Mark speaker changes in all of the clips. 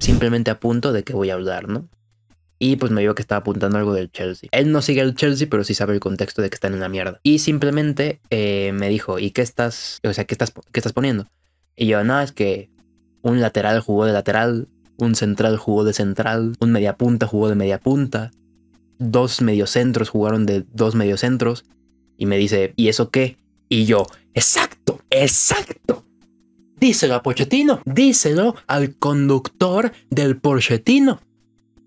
Speaker 1: simplemente apunto de que voy a hablar, ¿no? Y pues me vio que estaba apuntando algo del Chelsea. Él no sigue el Chelsea, pero sí sabe el contexto de que están en la mierda. Y simplemente eh, me dijo, ¿y qué estás, o sea, qué estás, qué estás poniendo? Y yo, no, es que un lateral jugó de lateral, un central jugó de central, un mediapunta jugó de mediapunta, dos mediocentros jugaron de dos mediocentros. Y me dice, ¿y eso qué? Y yo, exacto, exacto. Díselo a Pochettino, díselo al conductor del Porchetino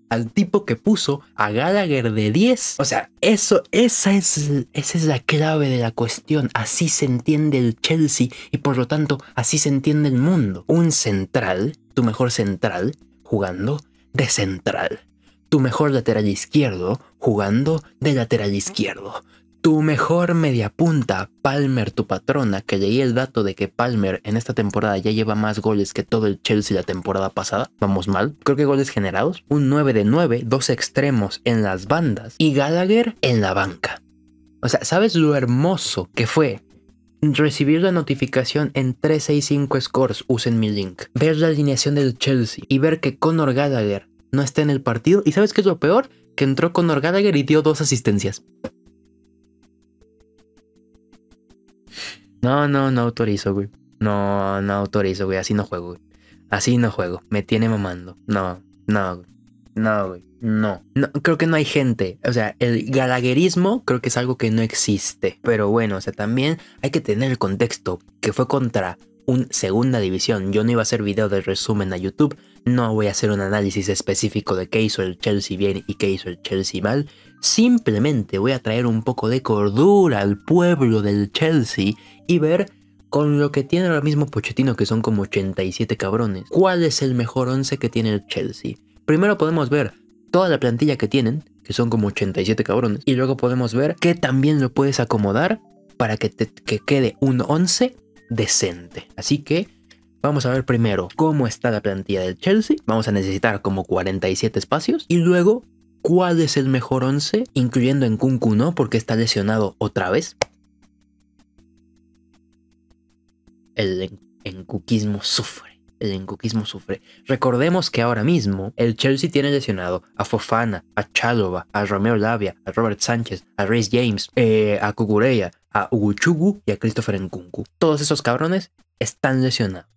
Speaker 1: al tipo que puso a Gallagher de 10. O sea, eso, esa es, esa es la clave de la cuestión. Así se entiende el Chelsea y por lo tanto así se entiende el mundo. Un central, tu mejor central, jugando de central. Tu mejor lateral izquierdo jugando de lateral izquierdo tu mejor media punta, Palmer, tu patrona, que leí el dato de que Palmer en esta temporada ya lleva más goles que todo el Chelsea la temporada pasada. Vamos mal. Creo que goles generados. Un 9 de 9, dos extremos en las bandas y Gallagher en la banca. O sea, ¿sabes lo hermoso que fue recibir la notificación en 365 Scores, usen mi link, ver la alineación del Chelsea y ver que Conor Gallagher no está en el partido? ¿Y sabes qué es lo peor? Que entró Conor Gallagher y dio dos asistencias. No, no, no autorizo, güey. No, no autorizo, güey. Así no juego, güey. Así no juego. Me tiene mamando. No, no, güey. No, güey. No. Creo que no hay gente. O sea, el galaguerismo creo que es algo que no existe. Pero bueno, o sea, también hay que tener el contexto que fue contra un segunda división. Yo no iba a hacer video de resumen a YouTube. No voy a hacer un análisis específico de qué hizo el Chelsea bien y qué hizo el Chelsea mal. Simplemente voy a traer un poco de cordura al pueblo del Chelsea y ver con lo que tiene ahora mismo Pochettino, que son como 87 cabrones, cuál es el mejor 11 que tiene el Chelsea. Primero podemos ver toda la plantilla que tienen, que son como 87 cabrones, y luego podemos ver qué también lo puedes acomodar para que, te, que quede un 11 decente. Así que Vamos a ver primero cómo está la plantilla del Chelsea. Vamos a necesitar como 47 espacios. Y luego cuál es el mejor 11, incluyendo en Kunku, ¿no? Porque está lesionado otra vez. El encuquismo sufre. El encuquismo sufre. Recordemos que ahora mismo el Chelsea tiene lesionado a Fofana, a Chalova, a Romeo Lavia, a Robert Sánchez, a Rhys James, eh, a Kukureya, a Uguchugu y a Christopher Nkunku. Todos esos cabrones están lesionados.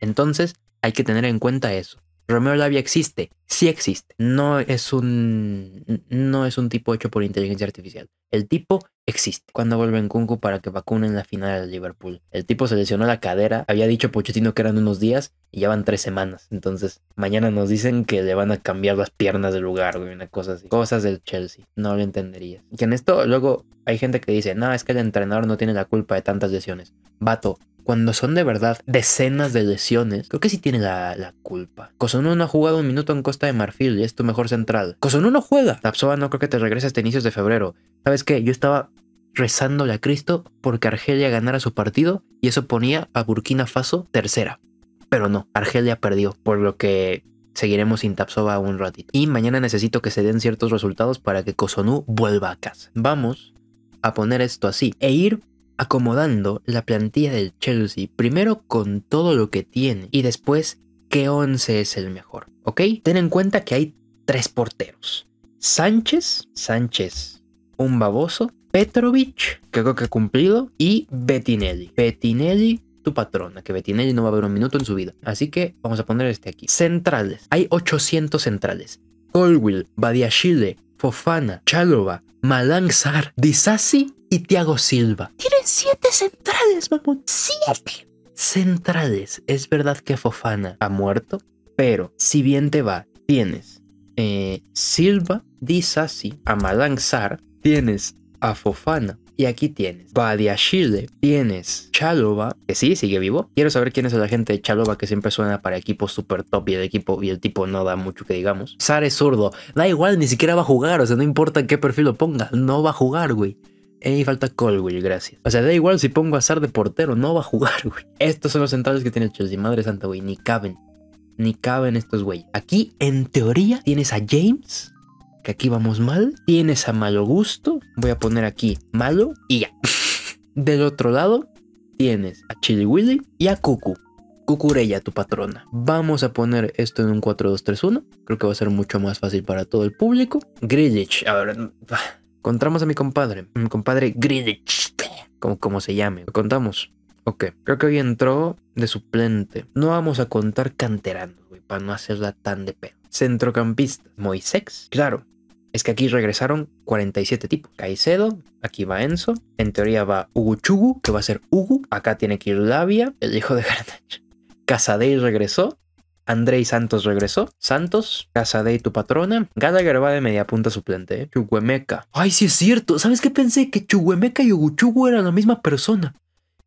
Speaker 1: Entonces hay que tener en cuenta eso. Romeo Lavia existe, sí existe. No es un no es un tipo hecho por inteligencia artificial. El tipo existe. Cuando vuelve en Kunku para que vacunen la final de Liverpool. El tipo se lesionó la cadera. Había dicho Pochettino que eran unos días y ya van tres semanas. Entonces, mañana nos dicen que le van a cambiar las piernas del lugar, güey, una cosa así. Cosas del Chelsea. No lo entenderías. Que en esto luego hay gente que dice, no, es que el entrenador no tiene la culpa de tantas lesiones. Vato, cuando son de verdad decenas de lesiones, creo que sí tiene la, culpa. Cosonu no ha jugado un minuto en Costa de Marfil y es tu mejor central. Cosonu no juega. Tapsoba no creo que te regrese hasta inicios de febrero. ¿Sabes qué? Yo estaba rezándole a Cristo porque Argelia ganara su partido y eso ponía a Burkina Faso tercera. Pero no, Argelia perdió, por lo que seguiremos sin Tapsoba un ratito. Y mañana necesito que se den ciertos resultados para que Cosonú vuelva a casa. Vamos a poner esto así e ir acomodando la plantilla del Chelsea, primero con todo lo que tiene y después qué 11 es el mejor, ¿ok? Ten en cuenta que hay tres porteros. Sánchez, Sánchez, un baboso, Petrovic, que creo que ha cumplido, y Bettinelli. Bettinelli, tu patrona, que Bettinelli no va a ver un minuto en su vida. Así que vamos a poner este aquí. Centrales. Hay 800 centrales. Colwill, Badiashile, Fofana, Chalova, Malangsar, Disasi y Thiago Silva. Tienen siete centrales, mamón. Siete centrales. Es verdad que Fofana ha muerto, pero si bien te va, tienes eh, Silva, Disasi, a Malangsar, tienes a Fofana, y aquí tienes Badiashile, tienes Chalova, que sí, sigue vivo. Quiero saber quién es el agente de Chalova que siempre suena para equipos super top y el equipo y el tipo no da mucho que digamos. Sare zurdo, da igual, ni siquiera va a jugar, o sea, no importa qué perfil lo ponga, no va a jugar, güey. Y falta Colwell, gracias. O sea, da igual si pongo a Sar de portero, no va a jugar, güey. Estos son los centrales que tiene el Chelsea. Madre santa, güey. Ni caben. Ni caben estos, güey. Aquí, en teoría, tienes a James. Que aquí vamos mal. Tienes a Malo Gusto. Voy a poner aquí Malo. Y ya. Del otro lado, tienes a Chili Willy y a Cucu. Cucurella, tu patrona. Vamos a poner esto en un 4-2-3-1. Creo que va a ser mucho más fácil para todo el público. Grilich. A ver, encontramos a mi compadre. Mi compadre Grilich. Como, como se llame. Lo contamos. Ok, creo que hoy entró de suplente. No vamos a contar canteranos, güey, para no hacerla tan de pedo. Centrocampista, Moisés. Claro, es que aquí regresaron 47 tipos. Caicedo, aquí va Enzo. En teoría va Uguchugu, que va a ser Ugu. Acá tiene que ir Lavia, el hijo de Garnach. Casadei regresó. Andrei Santos regresó. Santos, Casadei tu patrona. Gallagher va de media punta suplente. ¿eh? Chuguemeca. Ay, sí es cierto. ¿Sabes qué pensé? Que Chuguemeca y Uguchugu eran la misma persona.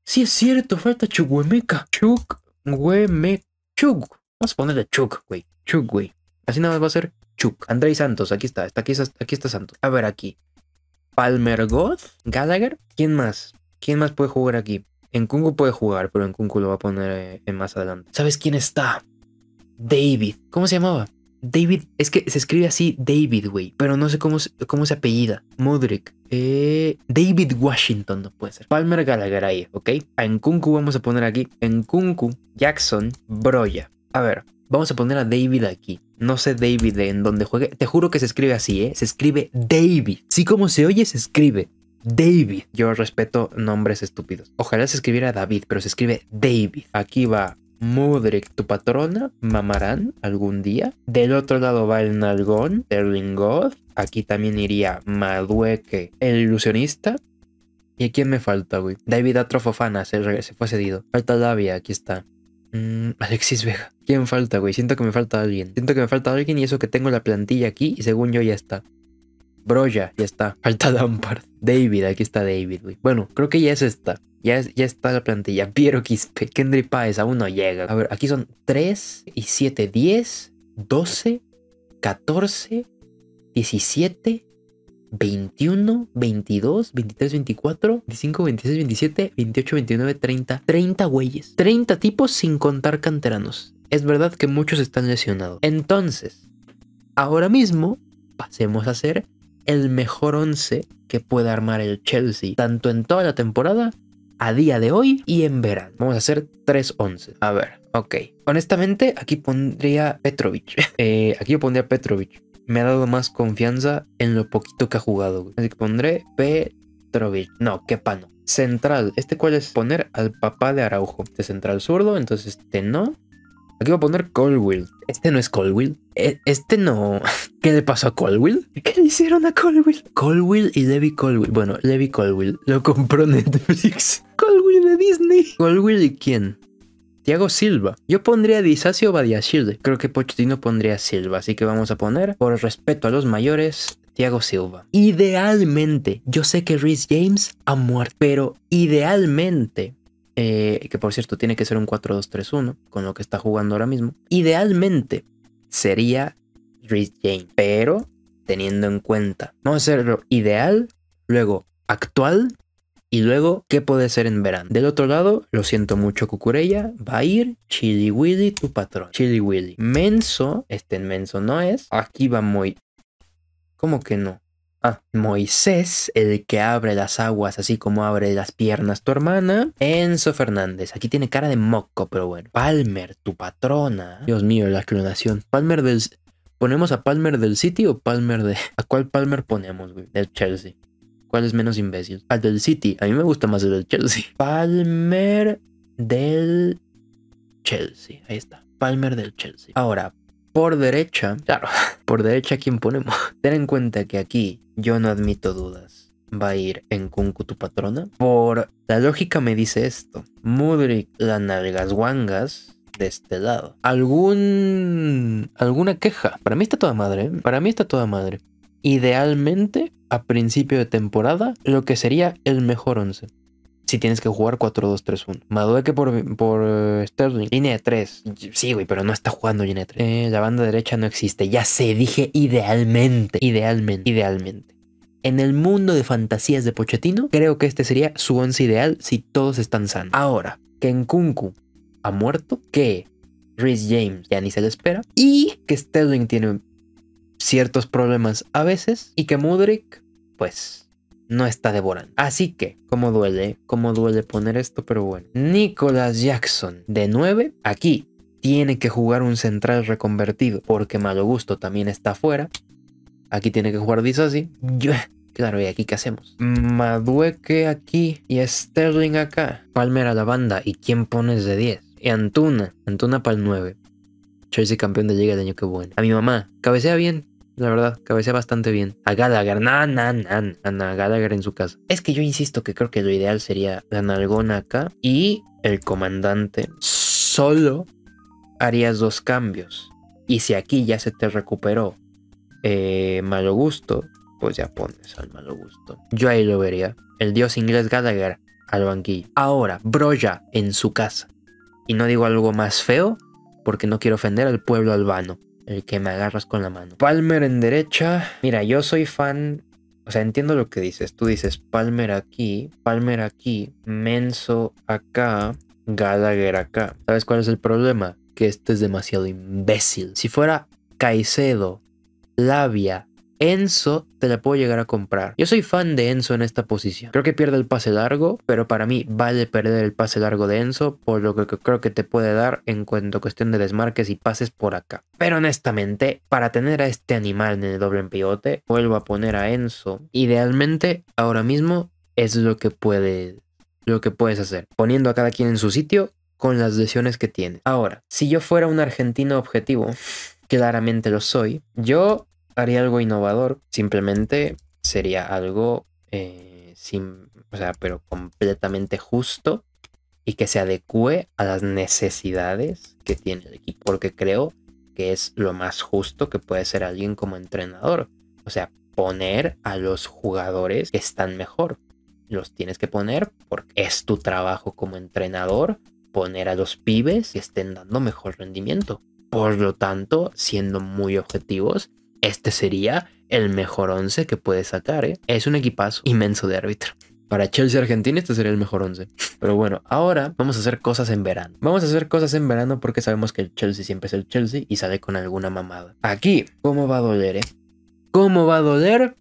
Speaker 1: Sí es cierto, falta Chuguemeca. Chuguemeca. Chug. Vamos a ponerle Chug, güey. Chug, güey. Así nada más va a ser Chug. Andrei Santos, aquí está, está aquí, está, aquí está Santos. A ver aquí. Palmer God, Gallagher. ¿Quién más? ¿Quién más puede jugar aquí? En Kunku puede jugar, pero en Kunku lo va a poner eh, más adelante. ¿Sabes quién está? David. ¿Cómo se llamaba? David, es que se escribe así David, güey, pero no sé cómo, cómo se apellida. Modric. Eh, David Washington, no puede ser. Palmer Gallagher ahí, ¿ok? En Kunku vamos a poner aquí. En Kunku, Jackson, Broya. A ver, vamos a poner a David aquí. No sé David en dónde juegue. Te juro que se escribe así, ¿eh? Se escribe David. Sí, como se oye, se escribe. David. Yo respeto nombres estúpidos. Ojalá se escribiera David, pero se escribe David. Aquí va Mudrik, tu patrona, mamarán algún día. Del otro lado va el Nalgón, God. Aquí también iría Madueque, el ilusionista. ¿Y a quién me falta, güey? David Atrofofana se, se fue cedido. Falta Davia, aquí está. Mm, Alexis Vega. ¿Quién falta, güey? Siento que me falta alguien. Siento que me falta alguien y eso que tengo la plantilla aquí y según yo ya está. Broya, ya está. Falta Lampard. David, aquí está David, güey. Bueno, creo que ya es esta. Ya, ya está la plantilla. Piero Quispe, Kendry Páez, aún no llega. A ver, aquí son 3 y 7, 10, 12, 14, 17, 21, 22, 23, 24, 25, 26, 27, 28, 29, 30. 30 güeyes. 30 tipos sin contar canteranos. Es verdad que muchos están lesionados. Entonces, ahora mismo pasemos a hacer el mejor 11 que puede armar el Chelsea, tanto en toda la temporada a día de hoy y en verano. Vamos a hacer 3-11. A ver, ok. Honestamente, aquí pondría Petrovic. Eh, aquí yo pondría Petrovic. Me ha dado más confianza en lo poquito que ha jugado. Así que pondré Petrovic. No, qué pano. Central. ¿Este cuál es? Poner al papá de Araujo. De central zurdo, entonces este no. Aquí voy a poner Colwill. Este no es Colwill. E, este no. ¿Qué le pasó a Colwill? ¿Qué le hicieron a Colwill? Colwill y Levi Colwill. Bueno, Levi Colwill lo compró Netflix. Colwill de Disney. Colwill y quién? Tiago Silva. Yo pondría Disacio Badiashilde. Creo que Pochettino pondría Silva. Así que vamos a poner, por respeto a los mayores, Tiago Silva. Idealmente, yo sé que Rhys James ha muerto, pero idealmente eh, que por cierto tiene que ser un 4-2-3-1 con lo que está jugando ahora mismo, idealmente sería Rhys James, pero teniendo en cuenta, vamos a hacerlo ideal, luego actual y luego qué puede ser en verano. Del otro lado, lo siento mucho Cucurella, va a ir Chili Willy, tu patrón. Chili Willy. Menso, este menso no es, aquí va muy... ¿Cómo que no? Moisés, el que abre las aguas así como abre las piernas tu hermana. Enzo Fernández, aquí tiene cara de moco, pero bueno. Palmer, tu patrona. Dios mío, la clonación. Palmer del... ¿Ponemos a Palmer del City o Palmer de... ¿A cuál Palmer ponemos, güey? Del Chelsea. ¿Cuál es menos imbécil? Al del City. A mí me gusta más el del Chelsea. Palmer del Chelsea. Ahí está. Palmer del Chelsea. Ahora, por derecha, claro, por derecha, ¿quién ponemos? Ten en cuenta que aquí yo no admito dudas. Va a ir en Kunku tu patrona. Por la lógica me dice esto. Mudrik, la nalgas wangas de este lado. ¿Algún. alguna queja? Para mí está toda madre, ¿eh? Para mí está toda madre. Idealmente, a principio de temporada, lo que sería el mejor 11 si tienes que jugar 4-2-3-1. Madueque por, por uh, Sterling. Línea 3. Sí, güey, pero no está jugando línea 3. Eh, la banda derecha no existe. Ya sé, dije idealmente. Idealmente. Idealmente. En el mundo de fantasías de Pochettino, creo que este sería su once ideal si todos están sanos. Ahora, que Nkunku ha muerto, que Rhys James ya ni se le espera, y que Sterling tiene ciertos problemas a veces, y que Mudrik, pues, no está devorando. Así que, como duele, como duele poner esto, pero bueno. Nicholas Jackson, de 9, aquí tiene que jugar un central reconvertido, porque Malo Gusto también está afuera. Aquí tiene que jugar Disasi. Claro, ¿y aquí qué hacemos? Madueque aquí y Sterling acá. Palmer a la banda. ¿Y quién pones de 10? Y Antuna. Antuna para el 9. Chelsea campeón de liga el año que bueno. A mi mamá. Cabecea bien. La verdad, cabecea bastante bien. A Gallagher, na, na, na, na, Gallagher en su casa. Es que yo insisto que creo que lo ideal sería la nalgona acá y el comandante. Solo harías dos cambios. Y si aquí ya se te recuperó eh, malo gusto, pues ya pones al malo gusto. Yo ahí lo vería. El dios inglés Gallagher al banquillo. Ahora, Broya en su casa. Y no digo algo más feo porque no quiero ofender al pueblo albano el que me agarras con la mano. Palmer en derecha. Mira, yo soy fan. O sea, entiendo lo que dices. Tú dices Palmer aquí, Palmer aquí, Menso acá, Gallagher acá. ¿Sabes cuál es el problema? Que este es demasiado imbécil. Si fuera Caicedo, Labia, Enzo te la puedo llegar a comprar. Yo soy fan de Enzo en esta posición. Creo que pierde el pase largo, pero para mí vale perder el pase largo de Enzo por lo que creo que te puede dar en cuanto a cuestión de desmarques y pases por acá. Pero honestamente, para tener a este animal en el doble en pivote, vuelvo a poner a Enzo. Idealmente, ahora mismo es lo que puede lo que puedes hacer, poniendo a cada quien en su sitio con las lesiones que tiene. Ahora, si yo fuera un argentino objetivo, claramente lo soy, yo haría algo innovador, simplemente sería algo eh, sin, o sea, pero completamente justo y que se adecue a las necesidades que tiene el equipo, porque creo que es lo más justo que puede ser alguien como entrenador. O sea, poner a los jugadores que están mejor. Los tienes que poner porque es tu trabajo como entrenador poner a los pibes que estén dando mejor rendimiento. Por lo tanto, siendo muy objetivos, este sería el mejor 11 que puede sacar. ¿eh? Es un equipazo inmenso de árbitro. Para Chelsea Argentina este sería el mejor 11. Pero bueno, ahora vamos a hacer cosas en verano. Vamos a hacer cosas en verano porque sabemos que el Chelsea siempre es el Chelsea y sale con alguna mamada. Aquí, ¿cómo va a doler, eh? ¿Cómo va a doler?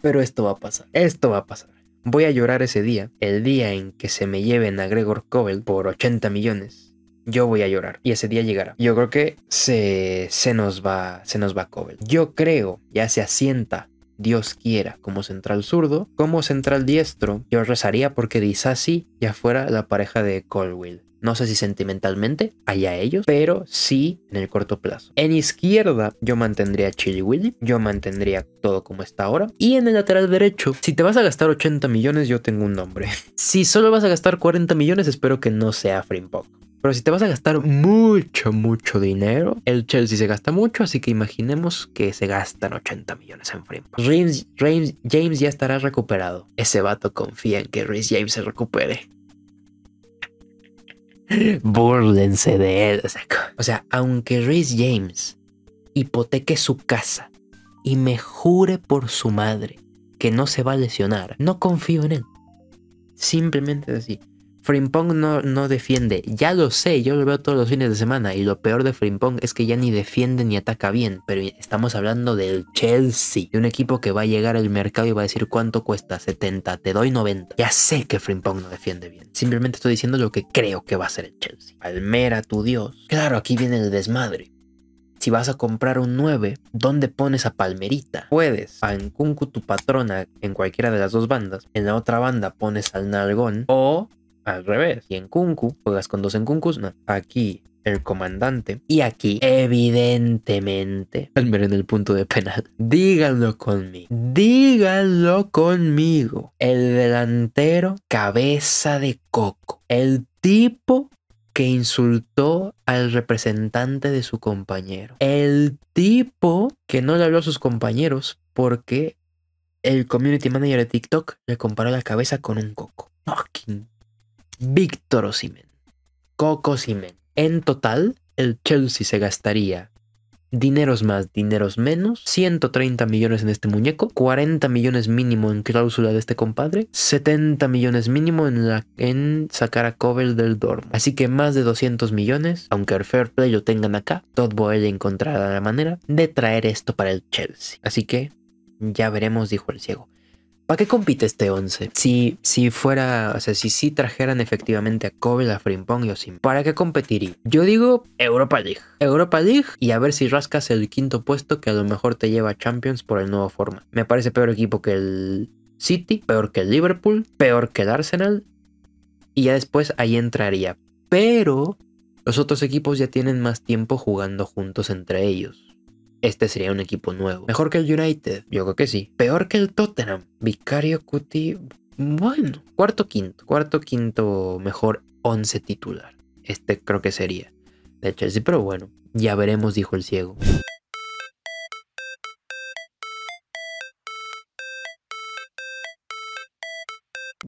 Speaker 1: Pero esto va a pasar. Esto va a pasar. Voy a llorar ese día, el día en que se me lleven a Gregor Kobel por 80 millones yo voy a llorar y ese día llegará. Yo creo que se, se nos va, se nos va Cobel. Yo creo, ya se asienta Dios quiera, como central zurdo, como central diestro, yo rezaría porque Disasi ya fuera la pareja de Colwill. No sé si sentimentalmente, allá ellos, pero sí en el corto plazo. En izquierda, yo mantendría Chili Willy, yo mantendría todo como está ahora. Y en el lateral derecho, si te vas a gastar 80 millones, yo tengo un nombre. Si solo vas a gastar 40 millones, espero que no sea Frimpong. Pero si te vas a gastar mucho, mucho dinero, el Chelsea se gasta mucho, así que imaginemos que se gastan 80 millones en Frimpong. James, James ya estará recuperado. Ese vato confía en que Rhys James se recupere. Búrlense de él. O sea, aunque Rhys James hipoteque su casa y me jure por su madre que no se va a lesionar, no confío en él. Simplemente así. Frimpong no, no defiende, ya lo sé, yo lo veo todos los fines de semana y lo peor de Frimpong es que ya ni defiende ni ataca bien, pero estamos hablando del Chelsea, de un equipo que va a llegar al mercado y va a decir cuánto cuesta, 70, te doy 90. Ya sé que Frimpong no defiende bien, simplemente estoy diciendo lo que creo que va a ser el Chelsea. Palmera, tu Dios. Claro, aquí viene el desmadre. Si vas a comprar un 9, ¿dónde pones a Palmerita? Puedes a Nkunku, tu patrona, en cualquiera de las dos bandas. En la otra banda pones al Nalgón o al revés. Y en Kunku, juegas con dos en Kunkus. Aquí el comandante. Y aquí, evidentemente, Palmer en el punto de penal. Díganlo conmigo. Díganlo conmigo. El delantero, cabeza de coco. El tipo que insultó al representante de su compañero. El tipo que no le habló a sus compañeros porque el community manager de TikTok le comparó la cabeza con un coco. Fucking Víctor Osimen, Coco Osimen. En total, el Chelsea se gastaría dineros más, dineros menos, 130 millones en este muñeco, 40 millones mínimo en cláusula de este compadre, 70 millones mínimo en, la, en sacar a Cobel del Dormo. Así que más de 200 millones, aunque el Fair Play lo tengan acá, Todd Boyle encontrará la manera de traer esto para el Chelsea. Así que ya veremos, dijo el ciego. ¿Para qué compite este 11? Si, si fuera, o sea, si sí trajeran efectivamente a Kobe, a Frimpong y Osim, ¿para qué competiría? Yo digo Europa League. Europa League y a ver si rascas el quinto puesto que a lo mejor te lleva a Champions por el nuevo forma. Me parece peor equipo que el City, peor que el Liverpool, peor que el Arsenal. Y ya después ahí entraría. Pero los otros equipos ya tienen más tiempo jugando juntos entre ellos este sería un equipo nuevo. Mejor que el United, yo creo que sí. Peor que el Tottenham. Vicario Cuti, bueno, cuarto quinto, cuarto quinto mejor 11 titular. Este creo que sería de Chelsea, pero bueno, ya veremos, dijo el ciego.